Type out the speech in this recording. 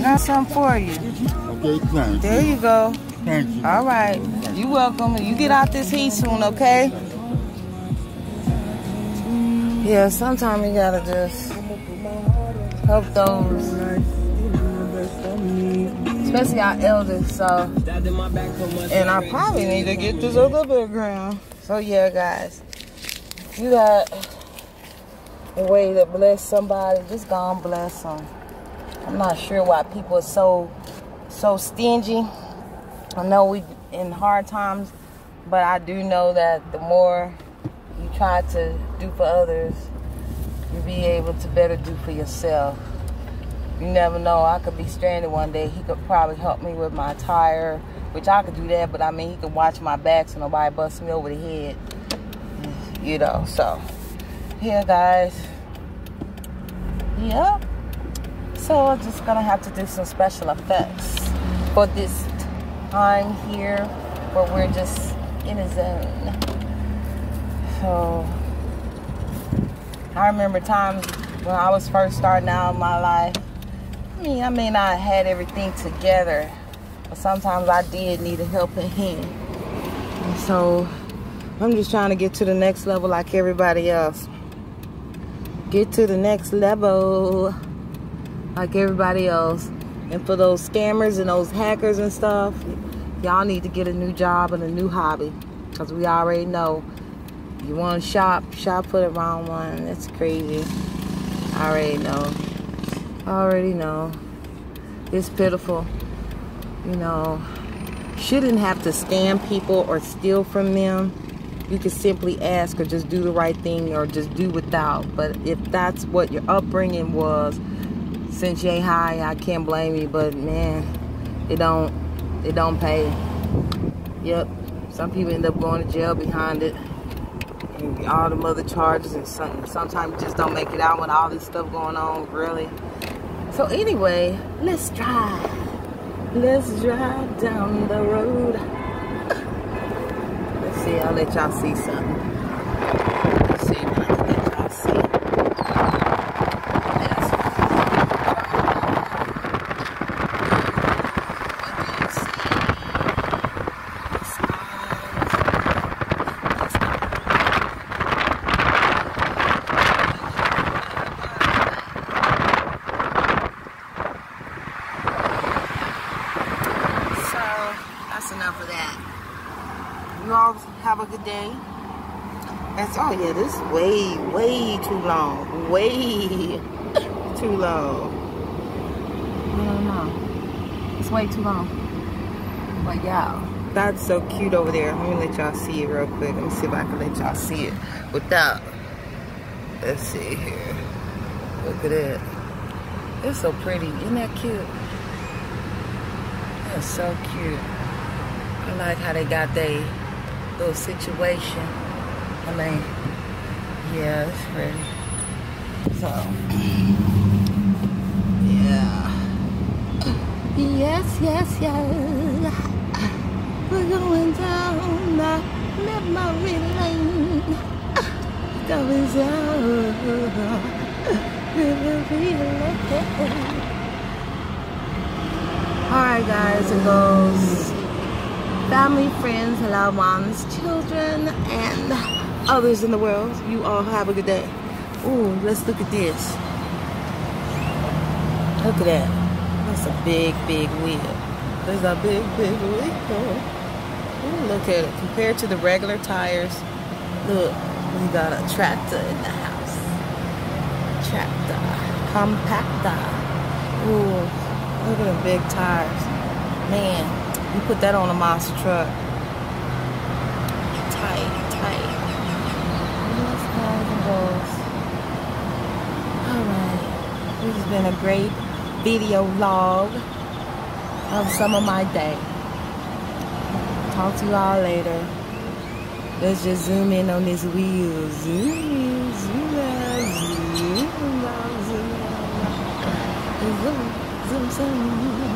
Got something for you. Okay, thank There you go. Thank you. All right. You welcome. You get out this heat soon, okay? Yeah, sometimes you gotta just help those, especially our elders. So, and I probably need to get this other background. So yeah, guys, you got a way to bless somebody. Just go and bless them. I'm not sure why people are so so stingy. I know we in hard times, but I do know that the more you try to do for others, you'll be able to better do for yourself. You never know. I could be stranded one day. He could probably help me with my tire, which I could do that, but I mean, he could watch my back so nobody busts me over the head. You know, so here, guys. Yep. So I'm just gonna have to do some special effects for this time here where we're just in a zone. So I remember times when I was first starting out in my life. I mean, I may not have had everything together, but sometimes I did need a helping hand. And so I'm just trying to get to the next level like everybody else. Get to the next level like everybody else. And for those scammers and those hackers and stuff, y'all need to get a new job and a new hobby. Because we already know you want to shop, shop for the wrong one. That's crazy. I already know. I already know. It's pitiful. You know, shouldn't have to scam people or steal from them. You can simply ask or just do the right thing or just do without. But if that's what your upbringing was, since you ain't high, I can't blame you. But man, it don't, it don't pay. Yep. Some people end up going to jail behind it. And all the mother charges and some, sometimes just don't make it out with all this stuff going on, really. So anyway, let's drive. Let's drive down the road. Let's see, I'll let y'all see something. Let's see. So that's enough of that. You all have a good day. That's oh yeah, this is way, way too long. Way too long. I don't know. It's way too long. But y'all, that's so cute over there. Let me let y'all see it real quick. Let me see if I can let y'all see it without. Let's see here. Look at it. It's so pretty. Isn't that cute? That's so cute. I like how they got their little situation. I mean, yeah, it's pretty. So, yeah. Yes, yes, yes. We're going down the memory lane. Going down memory lane. Alright guys and girls, family, friends, loved ones, children, and others in the world, you all have a good day. Ooh, let's look at this. Look at that. That's a big, big wheel. There's a big, big wheel. Ooh, look at it. Compared to the regular tires, look, we got a tractor in the house. Tractor. Compactor. Ooh. Look at the big tires. Man, you put that on a monster truck. Tight, tight. Yes, guys and girls. Alright. This has been a great video log of some of my day. Talk to you all later. Let's just zoom in on this wheel. Zoom in, zoom out, zoom out, zoom out. Zoom. Zoom, zoom.